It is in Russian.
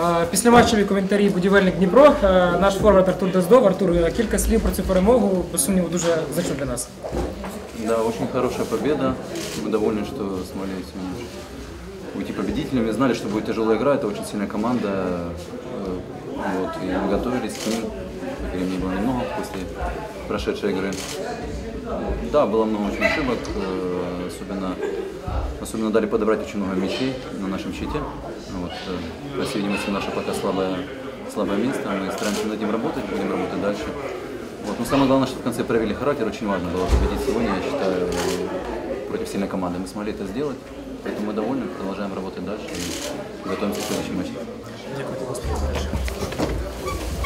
Е, Післяматчеві коментарі будівельник Дніпро. Е, Наш форвард Артур Дездов. Артур, е, кілька слів про цю перемогу, без сумніву, дуже значно для нас. Да, очень хорошая победа. Мы довольны, что смогли сегодня уйти победителями. Знали, что будет тяжелая игра, это очень сильная команда. Э, Вот, и мы готовились к ним. Времени было немного после прошедшей игры. Да, было много очень ошибок, э, особенно, особенно дали подобрать очень много мячей на нашем щите. Вот, э, по всей видимости, наше пока слабое, слабое место. Мы стараемся над этим работать, будем работать дальше. Вот. Но самое главное, что в конце проявили характер. Очень важно было победить сегодня, я считаю, против сильной команды. Мы смогли это сделать, поэтому мы довольны, продолжаем работать дальше и готовимся к. Дякую, Господи.